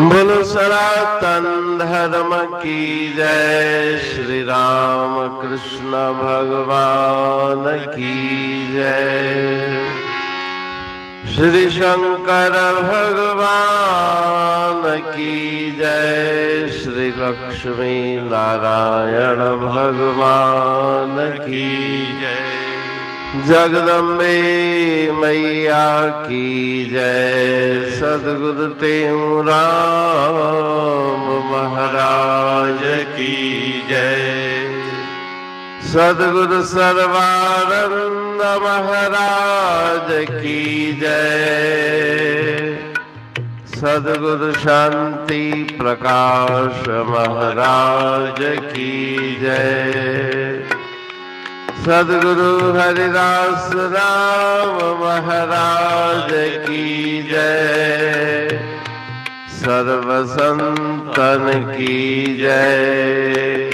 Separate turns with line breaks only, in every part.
बोलो सनातन धर्म की जय श्री राम कृष्ण भगवान की जय। श्री शंकर भगवान की जय। श्री लक्ष्मी नारायण भगवान की जय। जगदम्बे मैया की जय। सदगुरु राम महाराज की जय। सदगुरु सर्वानंद महाराज की जय। सदगुरु शांति प्रकाश महाराज की जय। सदगुरु हरिदास राम महाराज की जय। सर्व संतन की जय।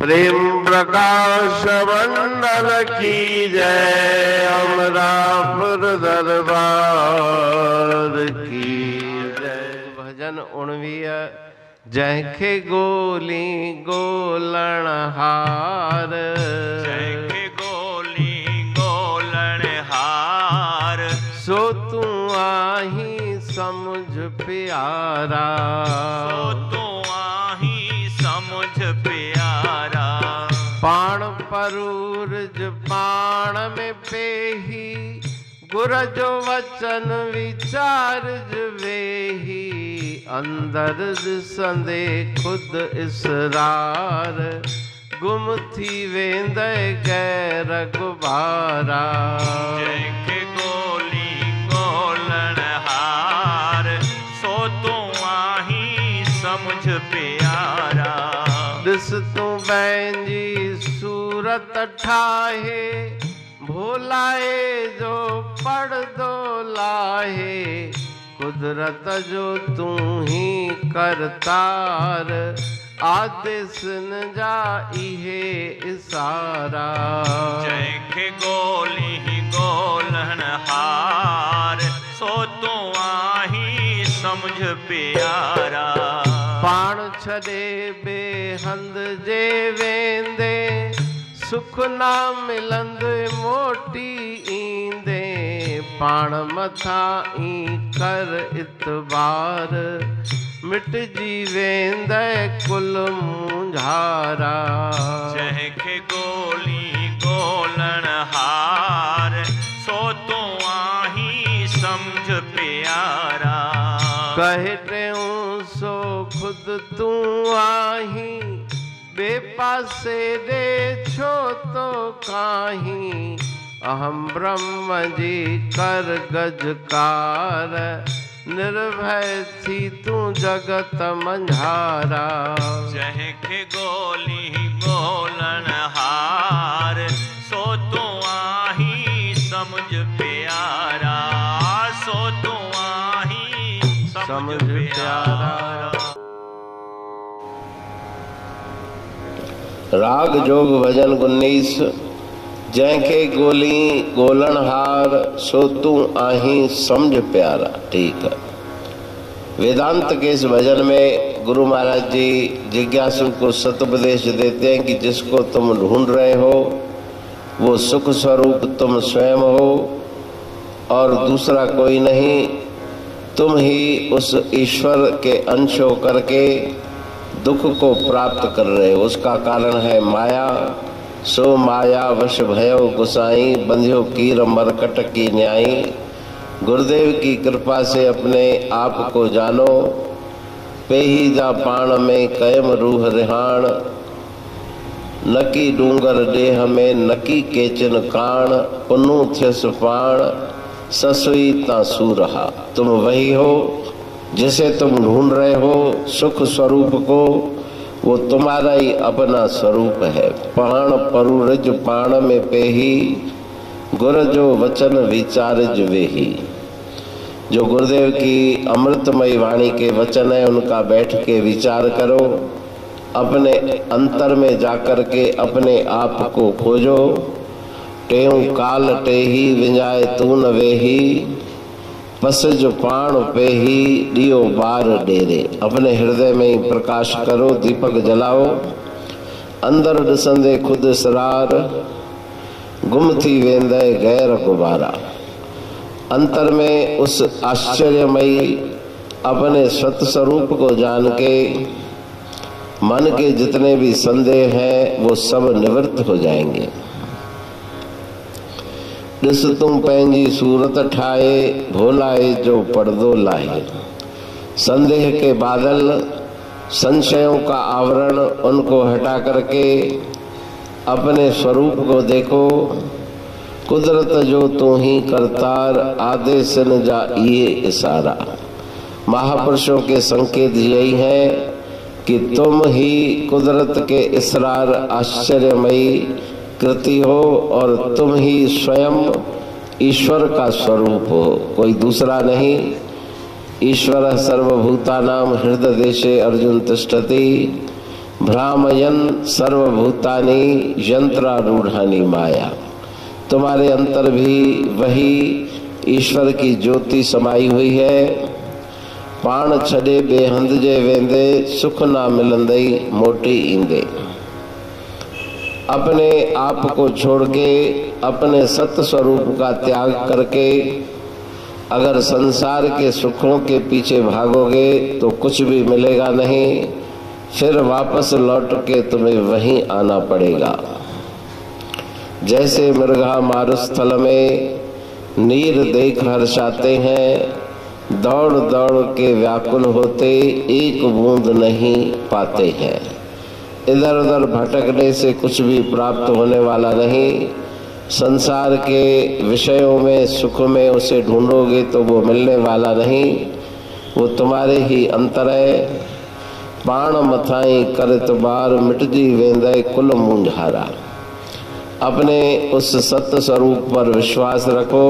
प्रेम प्रकाश मंडल की जय। अमरापुर दरबार की जय। भजन उणवीह, जंहिंखे गोली गोलण हार। प्यारा।
सो तूं आहीं समुझ प्यारा।
पाण परूरज पाण में पेही गुर जो वचन विचारज वेही अंदर ॾिसंदे ख़ुदि इसरार। गुम थी वेंदे गैर गुबारा।
जंहिंखे तूं
पंहिंजी सूरत ठाहे भोलाए जो पढ़दो लाहे। कुदरत जो तूं ही करतार आदेसन जा इहे इसारा।
जंहिंखे गोली गोलण हार सो तूं आहीं समुझ प्यारा।
पाण छॾे बेहंद जे वेंदे, सुख ना मिलंद, मोटी ईंदे। पाण मथां ई कर इतबार मिटजी वेंदे कुल मुंझारा।
जंहिंखे गोली
बेपासे दे छो तो काही अहम ब्रह्म जी कर गजकार। निर्भय थी तू जगत मंझारा।
जंहिंखे गोली बोलन हार।
राग जोग भजन उन्नीस जैके गोली गोलण हार, सो तूं आहीं समझ प्यारा। ठीक। है वेदांत के इस भजन में गुरु महाराज जी जिज्ञासु को सतुपदेश देते हैं कि जिसको तुम ढूंढ रहे हो, वो सुख स्वरूप तुम स्वयं हो, और दूसरा कोई नहीं, तुम ही उस ईश्वर के अंश होकर के दुख को प्राप्त कर रहे उसका कारण है माया। सो माया, वश भयो गुसाई, बंध्यो कीर मरकट की न्याई। गुरुदेव की कृपा से अपने आप को जानो। पेही जा पाण में कयम रूह रिहाण। नकी डूंगर देह में नकी केचन काण। पुनु थियस पाण ससुई ता सूरहा तुम वही हो जिसे तुम ढूंढ रहे हो, सुख स्वरूप को, वो तुम्हारा ही अपना स्वरूप है। पाण परुरज पाण में पेही, गुर जो वचन विचारज वेही। जो गुरुदेव की अमृतमय वाणी के वचन है, उनका बैठ के विचार करो, अपने अंतर में जाकर के अपने आप को खोजो। टेऊ काल टेही, विंजाए तू न वेही। बस जो पाण पे ही दियो बार डेरे। अपने हृदय में ही प्रकाश करो, दीपक जलाओ। अंदर ॾिसंदे खुद सरार, गुम थी वेंदे गैर गुबारा अंतर में उस आश्चर्यमयी अपने सत स्वरूप को जान के मन के जितने भी संदेह हैं, वो सब निवृत्त हो जाएँगे। ॾिस तुम पंहिंजी सूरत ठाहे भोलाए जो पर्दो लाहे। संदेह के बादल, संशयों का आवरण उनको हटा करके अपने स्वरूप को देखो। कुदरत जो तू ही करतार आदेश न जा ये इशारा। महापुरुषों के संकेत यही है कि तुम ही कुदरत के इसरार आश्चर्यमयी कृति हो और तुम ही स्वयं ईश्वर का स्वरूप हो। कोई दूसरा नहीं। ईश्वर सर्वभूता नाम हृदय देशे अर्जुन तिष्ठति। भ्रामयन सर्वभूतानि यंत्रारूढ़ानी माया। तुम्हारे अंतर भी वही ईश्वर की ज्योति समाई हुई है। पाण छॾे बेहंद जे वेंदे, सुख ना मिलंदई मोटी ईंदे। अपने आप को छोड़ के अपने सत्य स्वरूप का त्याग करके, अगर संसार के सुखों के पीछे भागोगे तो कुछ भी मिलेगा नहीं, फिर वापस लौट के तुम्हें वहीं आना पड़ेगा। जैसे मृगा मारुस्थल में नीर देख हर्षाते हैं दौड़ दौड़ के व्याकुल होते एक बूंद नहीं पाते हैं। इधर उधर भटकने से कुछ भी प्राप्त होने वाला नहीं। संसार के विषयों में, सुख में उसे ढूंढोगे तो वो मिलने वाला नहीं। वो तुम्हारे ही अंतर है। पाण मथाई करत बार मिटजी वेंदे कुल मुंझारा। अपने उस सत्य स्वरूप पर विश्वास रखो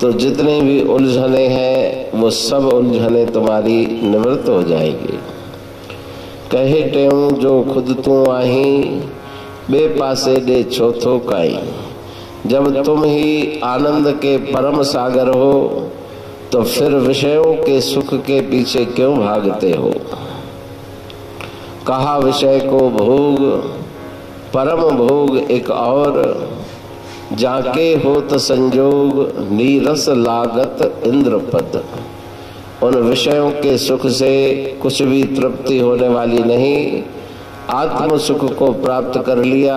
तो जितने भी उलझने हैं, वो सब उलझने तुम्हारी निवृत्त हो जाएगी। कहे टेऊ जो खुद तू आही बे पासे दे चौथो काई। जब तुम ही आनंद के परम सागर हो तो फिर विषयों के सुख के पीछे क्यों भागते हो? कहा विषय को भोग, परम भोग एक और। जाके हो तो संजोग, नीरस लागत इंद्रपद। उन विषयों के सुख से कुछ भी तृप्ति होने वाली नहीं। आत्म सुख को प्राप्त कर लिया।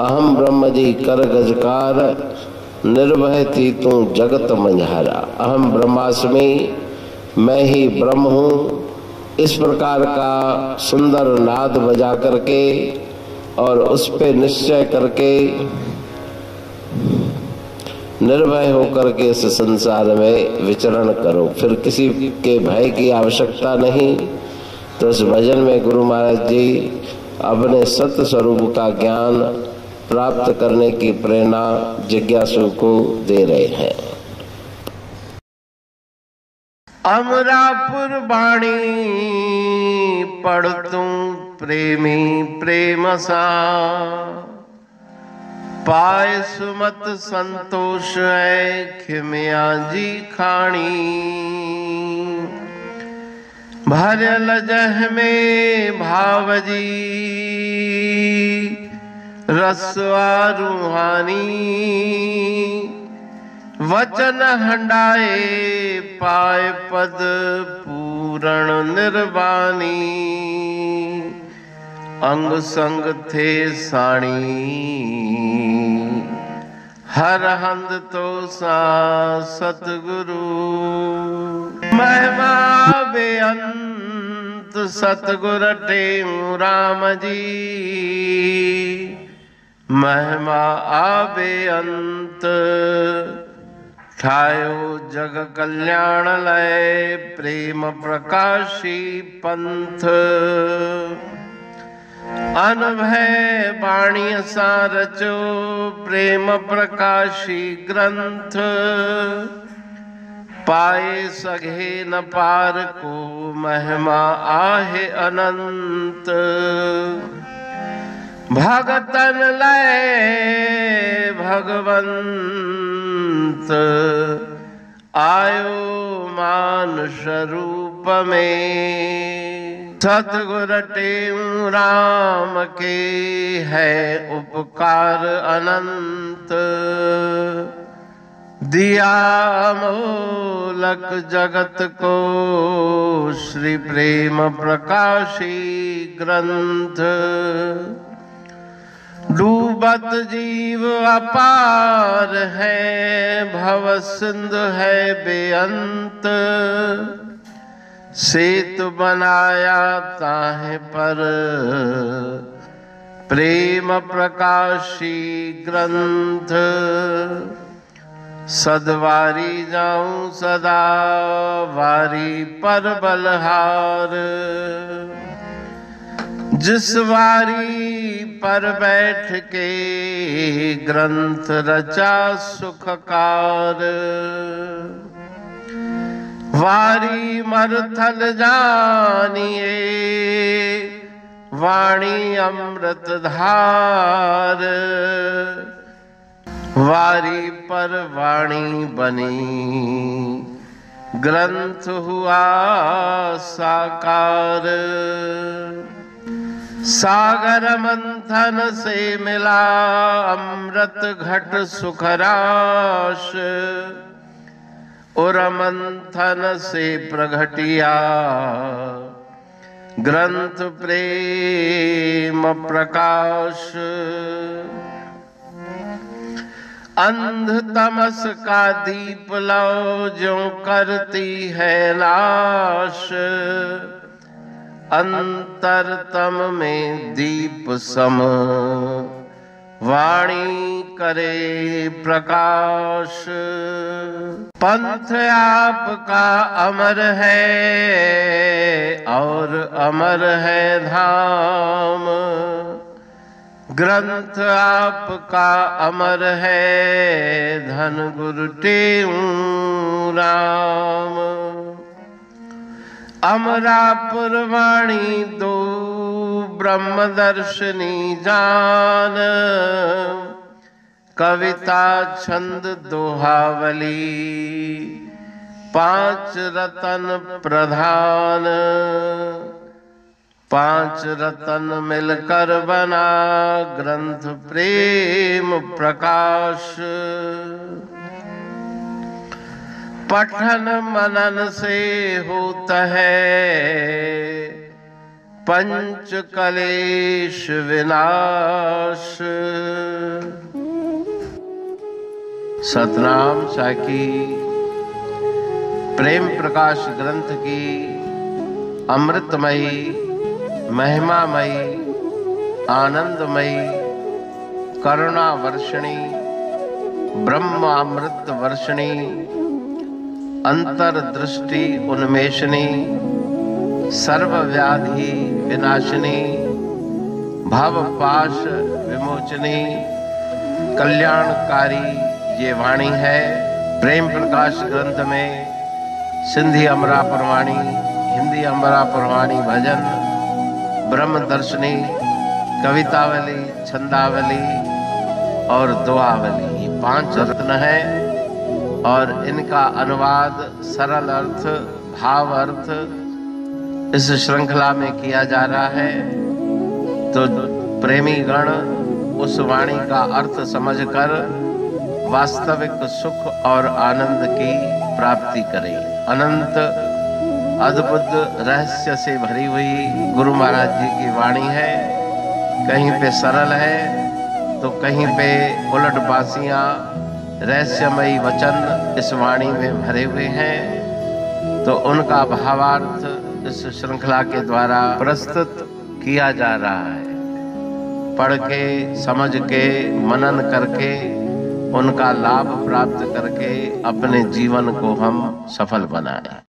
अहम ब्रह्म जी कर गजकार, निर्भय थी तू जगत मंझारा अहम ब्रह्मास्मि, मैं ही ब्रह्म हूँ। इस प्रकार का सुंदर नाद बजा करके और उस पे निश्चय करके निर्भय होकर के इस संसार में विचरण करो। फिर किसी के भय की आवश्यकता नहीं। तो इस भजन में गुरु महाराज जी अपने सत्य स्वरूप का ज्ञान प्राप्त करने की प्रेरणा, जिज्ञासु को दे रहे हैं। अमरापुर बाणी पढ़ तू प्रेमी प्रेम सा। पाए सुमत संतोष है खिमिया जी खाणी। भरल जह में भावजी रसवा रूहानी वचन हंडाए पाए पद पूरण निर्वाणी। अंग संग थे साणी। हर हंद तो सा सतगुरु। महिमा बेअंत सतगुर टेऊ राम जी। महिमा आबे अंत ठायो जग कल्याण लय प्रेम प्रकाशी पंथ। अनभय बाणी सा रचो प्रेम प्रकाशी ग्रंथ। पाए सघे न पार को महिमा आहे अनंत। भगतन लय भगवंत। आयो मानुष रूप में। सतगुर टेऊ राम के है उपकार अनंत। दिया मोलक जगत को श्री प्रेम प्रकाशी ग्रंथ। डूबत जीव अपार है, भव सिंध है बेअंत। सेतु बनाया ताहे पर। प्रेम प्रकाशी ग्रंथ। सदवारी जाऊँ सदा वारी पर बलहार। जिस वारी पर बैठ के ग्रंथ रचा सुखकार। वारी मरथल जानिए, वाणी अमृत धार। वारी पर वाणी बनी, ग्रंथ हुआ साकार। सागर मंथन से मिला अमृत घट सुखराश। और मंथन से प्रघटिया। ग्रंथ प्रेम प्रकाश। अंध तमस का दीप लो जो करती है नाश। अंतरतम में दीप सम। वाणी करे प्रकाश। पंथ आपका अमर है और अमर है धाम। ग्रंथ आपका अमर है, धन गुरु राम। अमरापुर वाणी दो ब्रह्म दर्शनी जान। कविता छंद दोहावली। पाँच रतन प्रधान। पाँच रतन मिलकर बना ग्रंथ प्रेम प्रकाश। पठन मनन से होता है। पंच कलेश विनाश। सतनाम साकी प्रेम प्रकाश ग्रंथ की, अमृतमयी, महिमामयी, आनंदमयी करुणा वर्षणी ब्रह्म अमृत वर्षणी अंतर्दृष्टि उन्मेषणी सर्वव्याधि विनाशिनी भव पाश विमोचनी, कल्याणकारी ये वाणी है। प्रेम प्रकाश ग्रंथ में सिंधी अमरा पुरवाणी, हिंदी अमरा पुरवाणी भजन, ब्रह्म दर्शनी, कवितावली, छंदावली और दुआवली ये पाँच रत्न है और इनका अनुवाद सरल अर्थ, भाव अर्थ इस श्रृंखला में किया जा रहा है तो प्रेमी गण उस वाणी का अर्थ समझकर वास्तविक सुख और आनंद की प्राप्ति करें। अनंत, अद्भुत रहस्य से भरी हुई गुरु महाराज जी की वाणी है। कहीं पे सरल है तो कहीं पे उलट बासियाँ रहस्यमयी वचन इस वाणी में भरे हुए हैं। तो उनका भावार्थ इस श्रृंखला के द्वारा प्रस्तुत किया जा रहा है। पढ़ के, समझ के, मनन करके, उनका लाभ प्राप्त करके अपने जीवन को हम सफल बनाए।